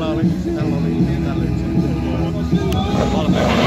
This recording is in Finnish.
täällä oli, täällä oli, täällä oli.